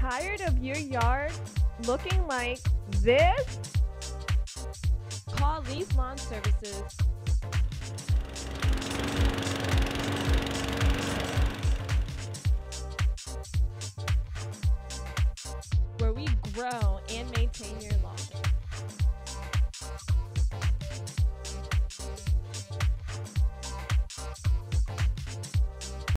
tired of your yard looking like this? Call Leaf Lawn Services